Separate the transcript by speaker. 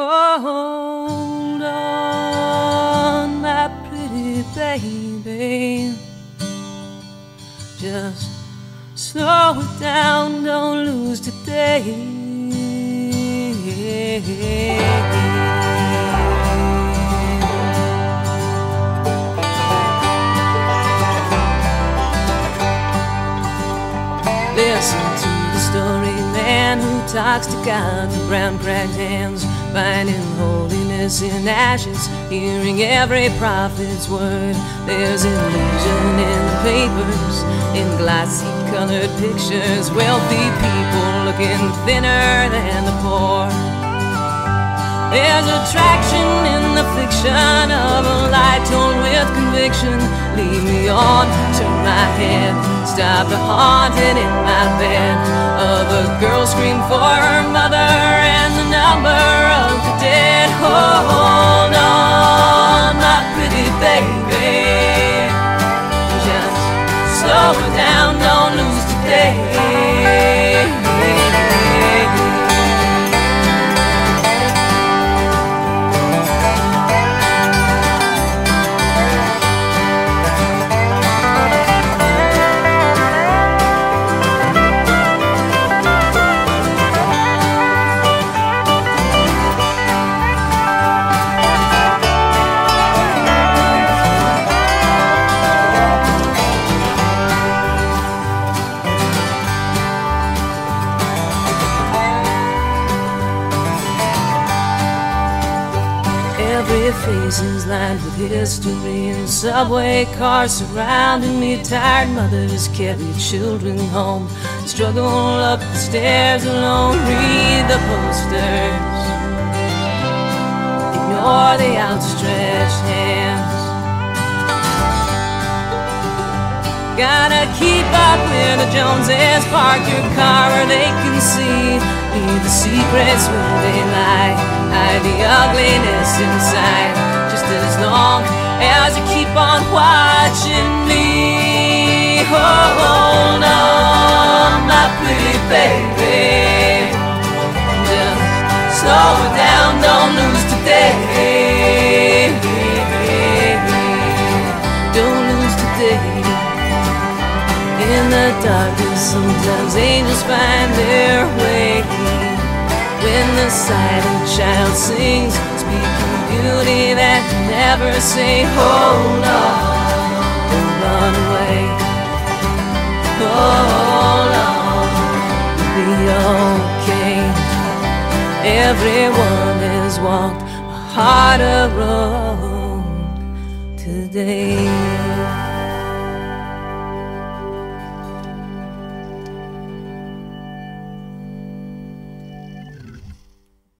Speaker 1: Hold on, my pretty baby. Just slow it down, don't lose today. Listen to the story, man who talks to God brown cracked hands, finding holiness in ashes, hearing every prophet's word. There's illusion in the papers, in glossy colored pictures, wealthy people looking thinner than the poor. There's attraction in the fiction of a lie told with conviction. Lead me on, turn my head, stop the haunting in my bed of a girl scream for her mother and the number it down, Every face is lined with history and subway cars surrounding me. Tired mothers carry children home, struggle up the stairs alone. Read the posters, ignore the outstretched hands. Gotta keep up with the Joneses. Park your car where they can see. Leave the secrets where they lie. Hide the ugliness inside. Just as long as you keep on watching me. Hold on, my pretty baby. Just slow down, don't In the darkness, sometimes angels find their way. When the silent child sings, speaking beauty that never say, Hold on, don't run away. Hold on, be okay. Everyone has walked a harder road.